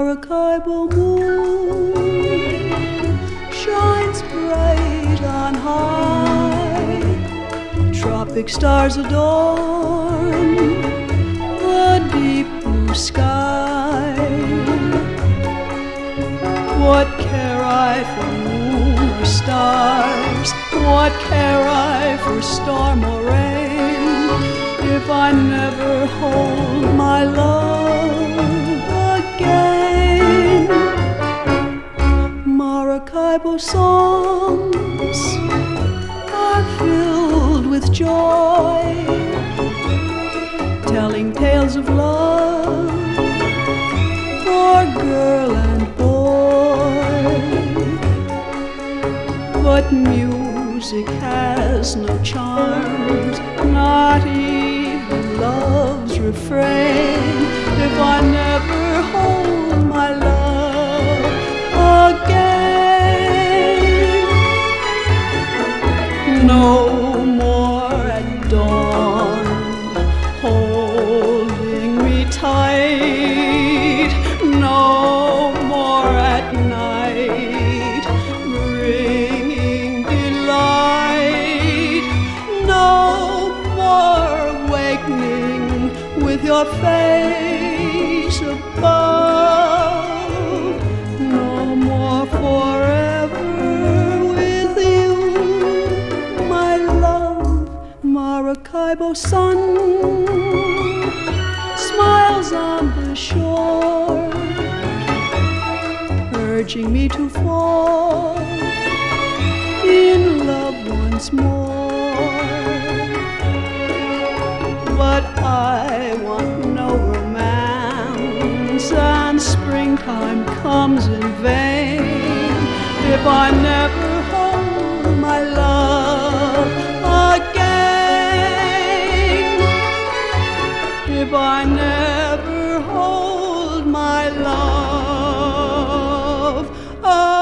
Maracaibo moon shines bright on high. Tropic stars adorn the deep blue sky. What care I for moon or stars? What care I for storm or rain? If I never hold Maracaibo songs are filled with joy, telling tales of love for girl and boy. But music has no charms, not even love's refrain. If no more at dawn, holding me tight, no more at night, bringing delight, no more awakening with your face above, Maracaibo sun smiles on the shore, urging me to fall in love once more. But I want no romance, and springtime comes in vain if I never ever hold my love. Oh,